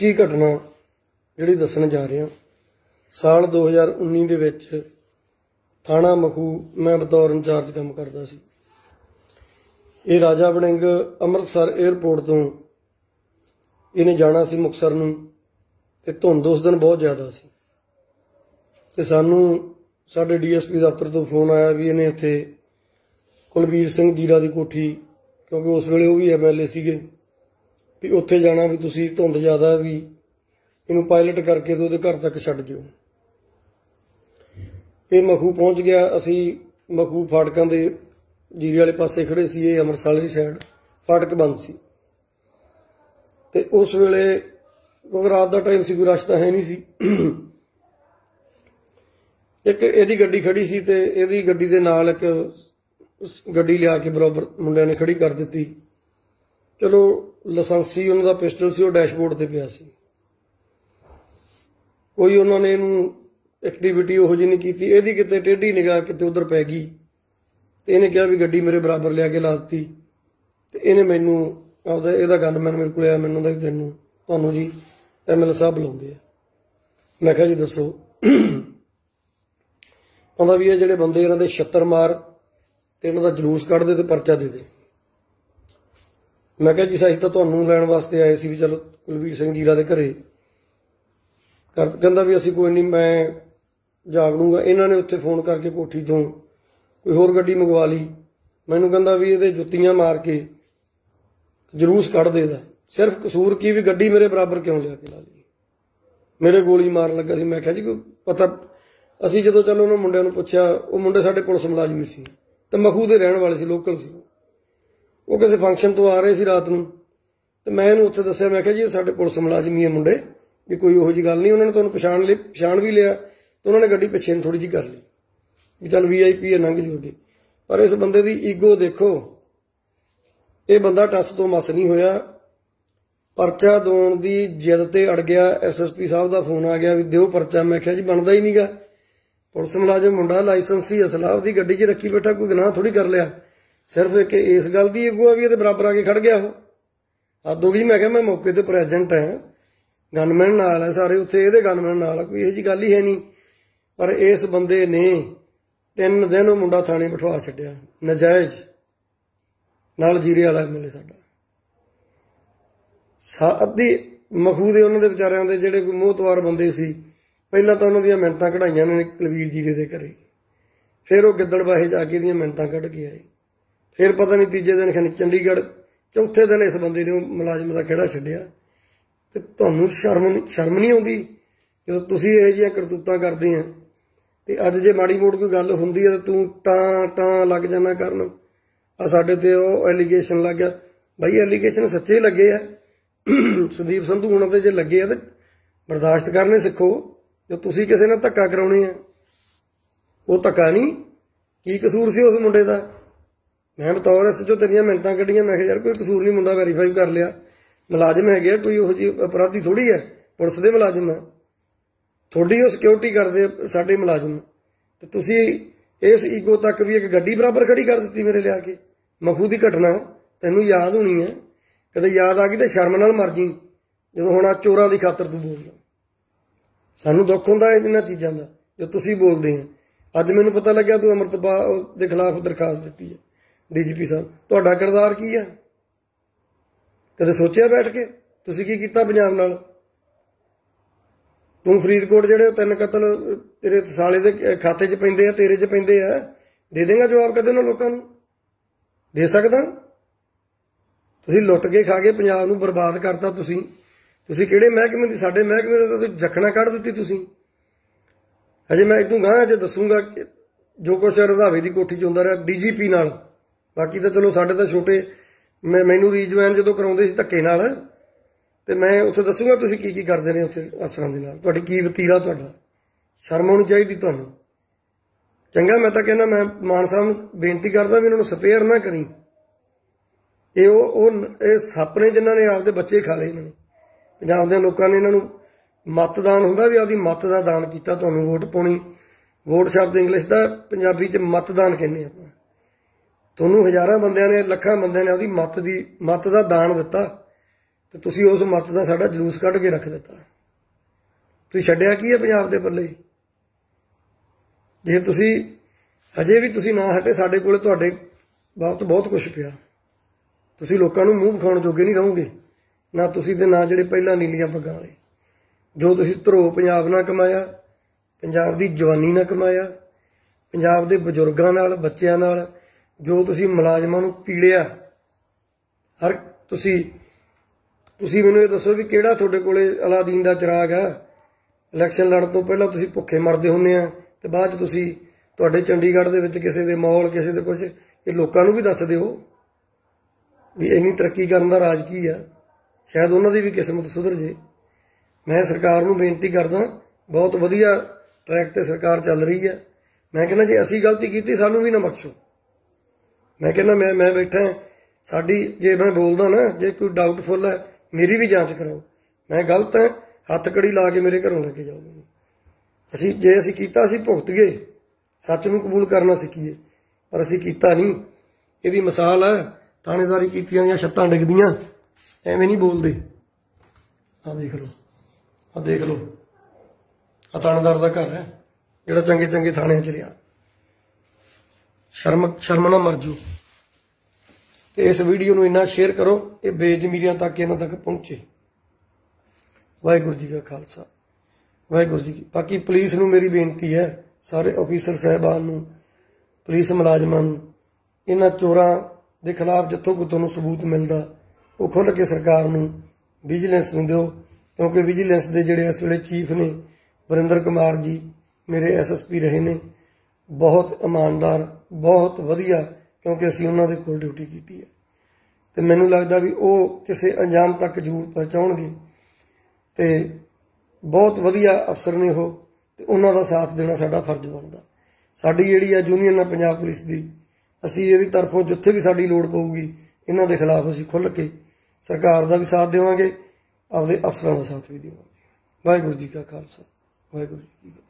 ਸੱਚੀ ਘਟਨਾ ਜਿਹੜੀ ਦੱਸਣ ਜਾ ਰਿਹਾ। ਸਾਲ 2019 ਦੇ ਵਿੱਚ ਥਾਣਾ ਮਖੂ, ਮੈਂ ਬਤੌਰ ਇੰਚਾਰਜ ਕੰਮ ਕਰਦਾ ਸੀ। ਇਹ ਰਾਜਾ ਵੜਿੰਗ ਅੰਮ੍ਰਿਤਸਰ 에ਅਰਪੋਰਟ ਤੋਂ ਇਹਨੇ ਜਾਣਾ ਸੀ ਮੁਕਸਰ ਨੂੰ ਤੇ ਧੁੰਦ ਉਸ ਦਿਨ ਬਹੁਤ ਜ਼ਿਆਦਾ ਸੀ। ਤੇ ਸਾਨੂੰ ਸਾਡੇ ਡੀਐਸਪੀ ਦਫ਼ਤਰ ਤੋਂ ਫੋਨ ਆਇਆ ਵੀ ਇਹਨੇ ਉੱਥੇ ਕੁਲਵੀਰ ਸਿੰਘ ਜੀਰਾ ਦੀ ਕੋਠੀ, ਕਿਉਂਕਿ ਉਸ ਵੇਲੇ ਉਹ ਵੀ ਐਮਐਲਏ ਸੀਗੇ। ਵੀ ਉੱਥੇ ਜਾਣਾ ਵੀ ਤੁਸੀਂ ਧੁੰਦ ਜ਼ਿਆਦਾ ਵੀ ਇਹਨੂੰ ਪਾਇਲਟ ਕਰਕੇ ਤੇ ਉਹਦੇ ਘਰ ਤੱਕ ਛੱਡ ਜਿਓ ਇਹ ਮਖੂ ਪਹੁੰਚ ਗਿਆ, ਅਸੀਂ ਮਖੂ ਫਾਟਕਾਂ ਦੇ ਜੀਰੇ ਵਾਲੇ ਪਾਸੇ ਖੜੇ ਸੀ, ਇਹ ਅੰਮ੍ਰਿਤਸਰ ਵਾਲੀ ਸਾਈਡ ਫਾਟਕ ਬੰਦ ਸੀ। ਤੇ ਉਸ ਵੇਲੇ ਕਿਉਂਕਿ ਰਾਤ ਦਾ ਟਾਈਮ ਸੀ, ਕੋਈ ਰਸ਼ ਤਾਂ ਹੈ ਨਹੀਂ ਸੀ। ਇੱਕ ਇਹਦੀ ਗੱਡੀ ਖੜੀ ਸੀ ਤੇ ਇਹਦੀ ਗੱਡੀ ਦੇ ਨਾਲ ਇੱਕ ਗੱਡੀ ਲਿਆ ਕੇ ਬਰਾਬਰ ਮੁੰਡਿਆਂ ਨੇ ਖੜੀ ਕਰ ਦਿੱਤੀ। ਚਲੋ, ਲਾਇਸੈਂਸੀ ਉਹਨਾਂ ਦਾ ਪਿਸਟਲ ਸੀ, ਉਹ ਡੈਸ਼ਬੋਰਡ ਤੇ ਪਿਆ ਸੀ। ਕੋਈ ਉਹਨਾਂ ਨੇ ਇਹਨੂੰ ਐਕਟੀਵਿਟੀ ਉਹੋ ਜਿਹੀ ਨਹੀਂ ਕੀਤੀ। ਇਹਦੀ ਕਿਤੇ ਟੇਢੀ ਨਿਗਾਹ ਕਿਤੇ ਉਧਰ ਪੈ ਗਈ। ਤੇ ਇਹਨੇ ਕਿਹਾ ਵੀ ਗੱਡੀ ਮੇਰੇ ਬਰਾਬਰ ਲਿਆ ਕੇ ਲਾ ਦਿੱਤੀ। ਤੇ ਇਹਨੇ ਮੈਨੂੰ ਆਪਦਾ, ਇਹਦਾ ਗਨਮੈਨ ਮੇਰੇ ਕੋਲ ਆਇਆ ਮੈਨੂੰ ਦਾ ਤੈਨੂੰ, ਤੁਹਾਨੂੰ ਜੀ ਐਮਐਲ ਸਾਹਿਬ ਬੁਲਾਉਂਦੇ ਆ। ਮੈਂ ਕਿਹਾ ਜੀ, ਦੱਸੋ। ਕਹਿੰਦਾ ਵੀ ਇਹ ਜਿਹੜੇ ਬੰਦੇ ਇਹਨਾਂ ਦੇ ਛੱਤਰ ਮਾਰ ਤੇ ਇਹਨਾਂ ਦਾ ਜਲੂਸ ਕੱਢ ਦੇ ਤੇ ਪਰਚਾ ਦੇ ਦੇ। ਮੈਂ ਕਿਹਾ ਜੀ ਅਸੀਂ ਤਾਂ ਤੁਹਾਨੂੰ ਲੈਣ ਵਾਸਤੇ ਆਏ ਸੀ ਵੀ ਚਲੋ ਕੁਲਵੀਰ ਸਿੰਘ ਜੀਰਾ ਦੇ ਘਰੇ। ਕਹਿੰਦਾ ਵੀ ਅਸੀਂ ਕੋਈ ਨਹੀਂ ਮੈਂ ਜਾਗ ਲੂੰਗਾ ਇਹਨਾਂ ਨੇ ਉੱਥੇ ਫੋਨ ਕਰਕੇ ਕੋਠੀ ਤੋਂ ਕੋਈ ਹੋਰ ਗੱਡੀ ਮੰਗਵਾ ਲਈ। ਮੈਨੂੰ ਕਹਿੰਦਾ ਵੀ ਇਹਦੇ ਜੁੱਤੀਆਂ ਮਾਰ ਕੇ ਜਲੂਸ ਕੱਢ ਦੇਦਾ ਸਿਰਫ ਕਸੂਰ ਕੀ ਵੀ ਗੱਡੀ ਮੇਰੇ ਬਰਾਬਰ ਕਿਉਂ ਲਿਆ ਕੇ ਲਾ ਲਈ? ਮੇਰੇ ਗੋਲੀ ਮਾਰਨ ਲੱਗਾ ਸੀ। ਮੈਂ ਕਿਹਾ ਜੀ, ਕੋਈ ਪਤਾ ਅਸੀਂ ਜਦੋਂ ਚਲੋ ਉਹਨਾਂ ਮੁੰਡਿਆਂ ਨੂੰ ਪੁੱਛਿਆ, ਉਹ ਮੁੰਡੇ ਸਾਡੇ ਪੁਲਿਸ ਮੁਲਾਜ਼ਮ ਸੀ। ਤੇ ਮਖੂ ਦੇ ਰਹਿਣ ਵਾਲੇ ਸੀ, ਲੋਕਲ ਸੀ। ਉਹ ਕਿਸੇ ਫੰਕਸ਼ਨ ਤੋਂ ਆ ਰਹੇ ਸੀ ਰਾਤ ਨੂੰ। ਤੇ ਮੈਂ ਇਹਨੂੰ ਉੱਥੇ ਦੱਸਿਆ, ਮੈਂ ਕਿਹਾ ਜੀ ਸਾਡੇ ਪੁਲਿਸ ਮੁਲਾਜ਼ਮ ਹੀ ਆ ਮੁੰਡੇ। ਵੀ ਕੋਈ ਉਹੋ ਜੀ ਗੱਲ ਨਹੀਂ, ਉਹਨਾਂ ਨੇ ਤੁਹਾਨੂੰ ਪਛਾਣ ਲਈ, ਪਛਾਣ ਵੀ ਲਿਆ, ਤੇ ਉਹਨਾਂ ਨੇ ਗੱਡੀ ਪਿੱਛੇ ਨੂੰ ਥੋੜੀ ਜੀ ਕਰ ਲਈ। ਵੀ ਚੱਲ ਵੀਆਈਪੀ ਹੈ ਲੰਘ ਜੂਗੇ। ਪਰ ਇਸ ਬੰਦੇ ਦੀ ਈਗੋ ਦੇਖੋ, ਇਹ ਬੰਦਾ ਟੱਸ ਤੋਂ ਮਸ ਨਹੀਂ ਹੋਇਆ। ਪਰਚਾ ਦੇਣ ਦੀ ਜਿੱਦ ਤੇ ਅੜ ਗਿਆ ਐਸਐਸਪੀ ਸਾਹਿਬ ਦਾ ਫੋਨ ਆ ਗਿਆ ਵੀ ਦਿਓ ਪਰਚਾ। ਮੈਂ ਕਿਹਾ ਜੀ, ਬਣਦਾ ਹੀ ਨਹੀਂਗਾ ਪੁਲਿਸ ਮੁਲਾਜ਼ਮ ਮੁੰਡਾ, ਲਾਇਸੈਂਸੀ ਅਸਲਾਫ ਦੀ ਗੱਡੀ 'ਚ ਰੱਖੀ ਬੈਠਾ, ਕੋਈ ਗੁਨਾਹ ਥੋੜੀ ਕਰ ਲਿਆ। ਸਿਰਫ ਇੱਕ ਇਸ ਗੱਲ ਦੀ ਈਗੋ ਵੀ ਇਹਦੇ ਬਰਾਬਰ ਆ ਕੇ ਖੜ ਗਿਆ ਉਹ। ਹੱਦ ਹੋ ਮੈਂ ਕਿਹਾ ਮੈਂ ਮੌਕੇ ਤੇ ਪ੍ਰੈਜ਼ੈਂਟ ਹਾਂ। ਗਨਮੈਨ ਨਾਲ ਹੈ ਸਾਰੇ, ਉੱਥੇ ਇਹਦੇ ਗਨਮੈਨ ਨਾਲ ਕੋਈ ਇਹ ਜੀ ਗੱਲ ਹੀ ਹੈ ਨਹੀਂ। ਪਰ ਇਸ ਬੰਦੇ ਨੇ ਤਿੰਨ ਦਿਨ ਉਹ ਮੁੰਡਾ ਥਾਣੇ ਬਿਠਵਾ ਛੱਡਿਆ, ਨਜਾਇਜ਼। ਨਾਲ ਜੀਰੇ ਵਾਲਾ ਮਿਲੇ ਸਾਡਾ। ਸਾ, ਅੱਧੀ ਮਖੂ ਦੇ ਉਹਨਾਂ ਦੇ ਵਿਚਾਰਿਆਂ ਦੇ ਜਿਹੜੇ ਕੋਈ ਮੋਹਤਵਾਰ ਬੰਦੇ ਸੀ, ਪਹਿਲਾਂ ਤਾਂ ਉਹਨਾਂ ਦੀਆਂ ਮਿੰਟਾਂ ਕਢਾਈਆਂ ਨੇ ਕਲਵੀਰ ਜੀਰੇ ਦੇ ਘਰੇ। ਫਿਰ ਉਹ ਗਿੱਦੜਬਾਹੇ ਜਾ ਕੇ ਦੀਆਂ ਮਿੰਟਾਂ ਕੱਢ ਕੇ ਆਏ। ਫਿਰ ਪਤਾ ਨਹੀਂ ਤੀਜੇ ਦਿਨ ਖਣੀ ਚੰਡੀਗੜ੍ਹ, ਚੌਥੇ ਦਿਨ ਇਸ ਬੰਦੇ ਨੇ ਉਹ ਮੁਲਾਜ਼ਮ ਦਾ ਖੇੜਾ ਛੱਡਿਆ। ਤੇ ਤੁਹਾਨੂੰ ਸ਼ਰਮ ਸ਼ਰਮ ਨਹੀਂ ਆਉਂਦੀ? ਜਦੋਂ ਤੁਸੀਂ ਇਹ ਜਿਹੀਆਂ ਕਰਤੂਤਾਂ ਕਰਦੇ ਆ, ਤੇ ਅੱਜ ਜੇ ਮਾੜੀ ਮੋੜ ਕੋਈ ਗੱਲ ਹੁੰਦੀ ਹੈ ਤਾਂ ਤੂੰ ਟਾਂ ਟਾਂ ਲੱਗ ਜਾਣਾ ਕਰਨ। ਆ ਸਾਡੇ ਤੇ ਉਹ ਐਲੀਗੇਸ਼ਨ ਲੱਗ ਗਿਆ। ਭਾਈ ਐਲੀਗੇਸ਼ਨ ਸੱਚੇ ਹੀ ਲੱਗੇ ਆ। ਸੰਦੀਪ ਸੰਧੂ ਹੁਣਾਂ ਤੇ ਜੇ ਲੱਗੇ ਆ, ਤੇ ਬਰਦਾਸ਼ਤ ਕਰਨੇ ਸਿੱਖੋ। ਜੋ ਤੁਸੀਂ ਕਿਸੇ ਨਾਲ ਧੱਕਾ ਕਰਾਉਣੇ ਆ। ਉਹ ਧੱਕਾ ਨਹੀਂ। ਕੀ ਕਸੂਰ ਸੀ ਉਸ ਮੁੰਡੇ ਦਾ? ਮੈਂ ਬਤੌਰ ਇਸ ਚੋਂ ਤੇਰੀਆਂ ਮਿੰਟਾਂ ਕੱਢੀਆਂ। ਮੈਂ ਕਿਹਾ ਯਾਰ ਕੋਈ ਕਸੂਰ ਨਹੀਂ ਮੁੰਡਾ ਵੈਰੀਫਾਈ ਕਰ ਲਿਆ। ਮੁਲਾਜ਼ਮ ਹੈਗੇ ਆ, ਕੋਈ ਉਹੋ ਜੀ ਅਪਰਾਧੀ ਥੋੜੀ ਹੈ? ਪੁਲਿਸ ਦੇ ਮੁਲਾਜ਼ਮ ਹੈ ਥੋੜੀ ਉਹ ਸਿਕਿਉਰਿਟੀ ਕਰਦੇ ਸਾਡੇ ਮੁਲਾਜ਼ਮ। ਤੇ ਤੁਸੀਂ ਇਸ ਈਗੋ ਤੱਕ ਵੀ ਇੱਕ ਗੱਡੀ ਬਰਾਬਰ ਖੜੀ ਕਰ ਦਿੱਤੀ ਮੇਰੇ ਲਿਆ ਕੇ। ਮਖੂ ਦੀ ਘਟਨਾ ਤੈਨੂੰ ਯਾਦ ਹੋਣੀ ਹੈ। ਕਦੇ ਯਾਦ ਆ ਗਈ ਤੇ ਸ਼ਰਮ ਨਾਲ ਮਰ ਜੀ ਜਦੋਂ ਹੁਣ ਆ ਚੋਰਾਂ ਦੀ ਖਾਤਰ ਤੂੰ ਬੋਲਦਾ। ਸਾਨੂੰ ਦੁੱਖ ਹੁੰਦਾ ਇਹਨਾਂ ਚੀਜ਼ਾਂ ਦਾ ਜੋ ਤੁਸੀਂ ਬੋਲਦੇ ਆ। ਅੱਜ ਮੈਨੂੰ ਪਤਾ ਲੱਗਿਆ ਤੂੰ ਅਮਰਤਪਾਲ ਦੇ ਖਿਲਾਫ ਦਰਖਾਸਤ ਦਿੱਤੀ ਹੈ। ਡੀਜੀਪੀ ਸਾਹਿਬ, ਤੁਹਾਡਾ ਕਿਰਦਾਰ ਕੀ ਆ? ਕਦੇ ਸੋਚਿਆ ਬੈਠ ਕੇ? ਤੁਸੀਂ ਕੀ ਕੀਤਾ ਪੰਜਾਬ ਨਾਲ? ਤੂੰ ਫਰੀਦਕੋਟ ਜਿਹੜੇ ਤਿੰਨ ਕਤਲ, ਤੇਰੇ ਸਾਲੇ ਦੇ ਖਾਤੇ 'ਚ ਪੈਂਦੇ ਆ, ਤੇਰੇ 'ਚ ਪੈਂਦੇ ਆ, ਦੇ ਦੇਗਾ ਜਵਾਬ ਕਦੇ ਨਾ ਲੋਕਾਂ ਨੂੰ? ਦੇ ਸਕਦਾ? ਤੁਸੀਂ ਲੁੱਟ ਕੇ ਖਾ ਕੇ ਪੰਜਾਬ ਨੂੰ ਬਰਬਾਦ ਕਰਤਾ ਤੁਸੀਂ। ਤੁਸੀਂ ਕਿਹੜੇ ਮਹਿਕਮੇ ਦੀ, ਸਾਡੇ ਮਹਿਕਮੇ ਦਾ ਤੁਸੀਂ ਜਖਣਾ ਕੱਢ ਦਿੱਤੀ ਤੁਸੀਂ। ਹਜੇ ਮੈਂ ਇਦੋਂ ਗਾਂ ਅਜੇ ਦੱਸੂਗਾ ਜੋ ਕੁਛ ਰਧਾਵੇ ਦੀ ਕੋਠੀ 'ਚ ਹੁੰਦਾ ਰਿਹਾ, ਡੀਜੀਪੀ ਨਾਲ। ਬਾਕੀ ਤਾਂ ਚਲੋ ਸਾਡੇ ਤਾਂ ਛੋਟੇ, ਮੈਂ ਮੈਨੂੰ ਰੀਜੁਆਇਨ ਜਦੋਂ ਕਰਾਉਂਦੇ ਸੀ ਧੱਕੇ ਨਾਲ, ਤੇ ਮੈਂ ਉੱਥੇ ਦੱਸੂਗਾ ਤੁਸੀਂ ਕੀ ਕੀ ਕਰਦੇ ਨੇ ਉੱਥੇ ਅਫਸਰਾਂ ਦੇ ਨਾਲ। ਤੁਹਾਡੀ ਕੀ ਵਤੀਰਾ ਤੁਹਾਡਾ? ਸ਼ਰਮ ਹੋਣੀ ਚਾਹੀਦੀ ਤੁਹਾਨੂੰ। ਚੰਗਾ, ਮੈਂ ਤਾਂ ਕਹਿੰਦਾ, ਮੈਂ ਮਾਨ ਸਾਹਿਬ ਨੂੰ ਬੇਨਤੀ ਕਰਦਾ ਵੀ ਇਹਨਾਂ ਨੂੰ ਸਪੇਅਰ ਨਾ ਕਰੀ। ਇਹ ਉਹ ਉਹ ਇਹ ਸੱਪ ਨੇ ਜਿਨ੍ਹਾਂ ਨੇ ਆਪਦੇ ਬੱਚੇ ਖਾ ਲਏ ਇਹਨਾਂ ਨੇ। ਪੰਜਾਬ ਦੇ ਲੋਕਾਂ ਨੇ ਇਹਨਾਂ ਨੂੰ ਮਤਦਾਨ ਹੁੰਦਾ ਵੀ ਆਪਦੀ ਮਤ ਦਾ ਦਾਨ ਕੀਤਾ, ਤੁਹਾਨੂੰ ਵੋਟ ਪਾਉਣੀ। ਵੋਟ ਸ਼ਬਦ ਇੰਗਲਿਸ਼ ਦਾ ਪੰਜਾਬੀ ਚ ਮਤਦਾਨ ਕਹਿੰਦੇ ਆਪਾਂ। ਤੁਹਾਨੂੰ ਹਜ਼ਾਰਾਂ ਬੰਦਿਆਂ ਨੇ, ਲੱਖਾਂ ਬੰਦਿਆਂ ਨੇ ਉਹਦੀ ਮੱਤ ਦੀ, ਮੱਤ ਦਾ ਦਾਨ ਦਿੱਤਾ ਤੇ ਤੁਸੀਂ ਉਸ ਮੱਤ ਦਾ ਸਾਡਾ ਜਲੂਸ ਕੱਢ ਕੇ ਰੱਖ ਦਿੱਤਾ। ਤੁਸੀਂ ਛੱਡਿਆ ਕੀ ਹੈ ਪੰਜਾਬ ਦੇ ਪੱਲੇ? ਜੇ ਤੁਸੀਂ, ਅਜੇ ਵੀ ਤੁਸੀਂ ਨਾ ਹਟੇ, ਸਾਡੇ ਕੋਲੇ ਤੁਹਾਡੇ ਬਾਬਤ ਬਹੁਤ ਕੁਝ ਪਿਆ। ਤੁਸੀਂ ਲੋਕਾਂ ਨੂੰ ਮੂੰਹ ਵਿਖਾਉਣ ਜੋਗੇ ਨਹੀਂ ਰਹੋਗੇ। ਨਾ ਤੁਸੀਂ ਤੇ ਨਾ ਜਿਹੜੇ ਪਹਿਲਾਂ ਨੀਲੀਆਂ ਪੱਗਾਂ ਵਾਲੇ। ਜੋ ਤੁਸੀਂ ਧਰੋ, ਪੰਜਾਬ ਨਾਲ ਕਮਾਇਆ, ਪੰਜਾਬ ਦੀ ਜਵਾਨੀ ਨਾਲ ਕਮਾਇਆ, ਪੰਜਾਬ ਦੇ ਬਜ਼ੁਰਗਾਂ ਨਾਲ, ਬੱਚਿਆਂ ਨਾਲ ਜੋ ਤੁਸੀਂ ਮੁਲਾਜ਼ਮਾਂ ਨੂੰ ਪੀੜਿਆ, ਹਰ ਤੁਸੀਂ ਤੁਸੀਂ ਮੈਨੂੰ ਇਹ ਦੱਸੋ ਵੀ ਕਿਹੜਾ ਤੁਹਾਡੇ ਕੋਲੇ ਅਲਾਦੀਨ ਦਾ ਚਿਰਾਗ ਆ ਇਲੈਕਸ਼ਨ ਲੜਨ ਤੋਂ ਪਹਿਲਾਂ ਤੁਸੀਂ ਭੁੱਖੇ ਮਰਦੇ ਹੁੰਨੇ ਆ ਤੇ ਬਾਅਦ ਚ ਤੁਸੀਂ ਤੁਹਾਡੇ ਚੰਡੀਗੜ੍ਹ ਦੇ ਵਿੱਚ ਕਿਸੇ ਦੇ ਮੌਲ ਕਿਸੇ ਦੇ ਕੁਝ ਇਹ ਲੋਕਾਂ ਨੂੰ ਵੀ ਦੱਸ ਦਿਓ ਵੀ ਇੰਨੀ ਤਰੱਕੀ ਕਰਨ ਦਾ ਰਾਜ ਕੀ ਆ। ਸ਼ਾਇਦ ਉਹਨਾਂ ਦੀ ਵੀ ਕਿਸਮਤ ਸੁਧਰ ਜੇ। ਮੈਂ ਸਰਕਾਰ ਨੂੰ ਬੇਨਤੀ ਕਰਦਾ, ਬਹੁਤ ਵਧੀਆ ਟਰੈਕ ਤੇ ਸਰਕਾਰ ਚੱਲ ਰਹੀ ਹੈ ਮੈਂ ਕਹਿੰਦਾ ਜੇ, ਅਸੀਂ ਗਲਤੀ ਕੀਤੀ, ਸਾਨੂੰ ਵੀ ਨਾ ਬਖਸ਼ੋ। ਮੈਂ ਕਹਿੰਦਾ, ਮੈਂ ਮੈਂ ਬੈਠਾ ਸਾਡੀ, ਜੇ ਮੈਂ ਬੋਲਦਾ ਨਾ, ਜੇ ਕੋਈ ਡਾਊਟਫੁਲ ਹੈ, ਮੇਰੀ ਵੀ ਜਾਂਚ ਕਰਾਓ। ਮੈਂ ਗਲਤ ਹਾਂ, ਹੱਥ ਕੜੀ ਲਾ ਕੇ ਮੇਰੇ ਘਰੋਂ ਲੈ ਕੇ ਜਾਓ ਮੈਨੂੰ। ਅਸੀਂ, ਜੇ ਅਸੀਂ ਕੀਤਾ, ਅਸੀਂ ਭੁਗਤ ਗਏ। ਸੱਚ ਨੂੰ ਕਬੂਲ ਕਰਨਾ ਸਿੱਖੀਏ, ਪਰ ਅਸੀਂ ਕੀਤਾ ਨਹੀਂ। ਇਹਦੀ ਮਿਸਾਲ ਹੈ, ਥਾਣੇਦਾਰੀ ਕੀਤੀਆਂ ਦੀਆਂ ਛੱਤਾਂ ਡਿੱਗਦੀਆਂ, ਐਵੇਂ ਨਹੀਂ ਬੋਲਦੇ। ਆ ਦੇਖ ਲਓ ਆ ਦੇਖ ਲਓ। ਆ ਥਾਣੇਦਾਰ ਦਾ ਘਰ ਹੈ, ਜਿਹੜਾ ਚੰਗੇ ਚੰਗੇ ਥਾਣਿਆਂ ਚ ਰਿਹਾ। ਸ਼ਰਮ ਸ਼ਰਮ ਨਾ ਮਰ ਜੂ ਤੇ ਇਸ ਵੀਡੀਓ ਨੂੰ ਇੰਨਾ ਸ਼ੇਅਰ ਕਰੋ, ਇਹ ਬੇਜ਼ਮੀਰੀਆਂ ਤੱਕ ਇਹਨਾਂ ਤੱਕ ਪਹੁੰਚੇ। ਵਾਹਿਗੁਰੂ ਜੀ ਕਾ ਖਾਲਸਾ। ਵਾਹਿਗੁਰੂ ਜੀ ਕੀ, ਬਾਕੀ ਪੁਲਿਸ ਨੂੰ ਮੇਰੀ ਬੇਨਤੀ ਹੈ, ਸਾਰੇ ਅਫੀਸਰ ਸਹਿਬਾਨ ਨੂੰ, ਪੁਲਿਸ ਮੁਲਾਜ਼ਮਾਂ ਨੂੰ, ਇਹਨਾਂ ਚੋਰਾਂ ਦੇ ਖਿਲਾਫ ਜਿੱਥੋਂ ਕੋਈ ਤੁਹਾਨੂੰ ਸਬੂਤ ਮਿਲਦਾ, ਉਹ ਖੁੱਲ੍ਹ ਕੇ ਸਰਕਾਰ ਨੂੰ ਵਿਜੀਲੈਂਸ ਨੂੰ ਦਿਓ, ਕਿਉਂਕਿ ਵਿਜੀਲੈਂਸ ਦੇ ਜਿਹੜੇ ਇਸ ਵੇਲੇ ਚੀਫ ਨੇ, ਵਰਿੰਦਰ ਕੁਮਾਰ ਜੀ, ਮੇਰੇ ਐਸਐਸਪੀ ਰਹੇ ਨੇ ਬਹੁਤ ਇਮਾਨਦਾਰ, ਬਹੁਤ ਵਧੀਆ, ਕਿਉਂਕਿ ਅਸੀਂ ਉਹਨਾਂ ਦੇ ਕੋਲ ਡਿਊਟੀ ਕੀਤੀ ਹੈ। ਤੇ ਮੈਨੂੰ ਲੱਗਦਾ ਵੀ ਉਹ ਕਿਸੇ ਅੰਜਾਮ ਤੱਕ ਜ਼ਰੂਰ ਪਹੁੰਚਾਉਣਗੇ। ਤੇ ਬਹੁਤ ਵਧੀਆ ਅਫਸਰ ਨੇ ਉਹ, ਤੇ ਉਹਨਾਂ ਦਾ ਸਾਥ ਦੇਣਾ ਸਾਡਾ ਫਰਜ਼ ਬਣਦਾ। ਸਾਡੀ ਜਿਹੜੀ ਆ ਯੂਨੀਅਨ ਆ ਪੰਜਾਬ ਪੁਲਿਸ ਦੀ, ਅਸੀਂ ਇਹਦੀ ਤਰਫੋਂ ਜਿੱਥੇ ਵੀ ਸਾਡੀ ਲੋੜ ਪਊਗੀ, ਇਹਨਾਂ ਦੇ ਖਿਲਾਫ ਅਸੀਂ ਖੁੱਲ੍ਹ ਕੇ ਸਰਕਾਰ ਦਾ ਵੀ ਸਾਥ ਦੇਵਾਂਗੇ, ਆਪਦੇ ਅਫਸਰਾਂ ਦਾ ਸਾਥ ਵੀ ਦੇਵਾਂਗੇ। ਵਾਹਿਗੁਰੂ ਜੀ ਕਾ ਖਾਲਸਾ, ਵਾਹਿਗੁਰੂ ਜੀ ਕੀ ਫਤਿਹ।